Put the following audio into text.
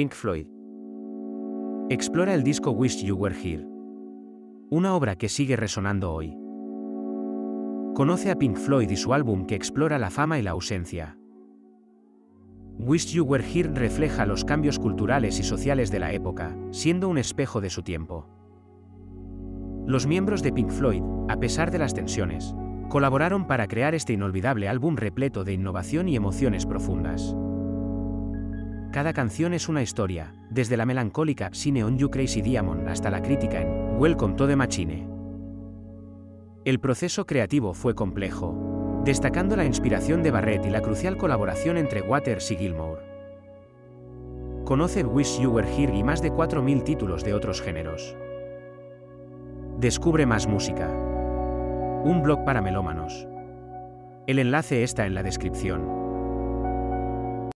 Pink Floyd. Explora el disco Wish You Were Here. Una obra que sigue resonando hoy. Conoce a Pink Floyd y su álbum que explora la fama y la ausencia. Wish You Were Here refleja los cambios culturales y sociales de la época, siendo un espejo de su tiempo. Los miembros de Pink Floyd, a pesar de las tensiones, colaboraron para crear este inolvidable álbum repleto de innovación y emociones profundas. Cada canción es una historia, desde la melancólica Cine on You Crazy Diamond hasta la crítica en Welcome to the Machine. El proceso creativo fue complejo, destacando la inspiración de Barrett y la crucial colaboración entre Waters y Gilmour. Conoce Wish You Were Here y más de 4.000 títulos de otros géneros. Descubre más música. Un blog para melómanos. El enlace está en la descripción.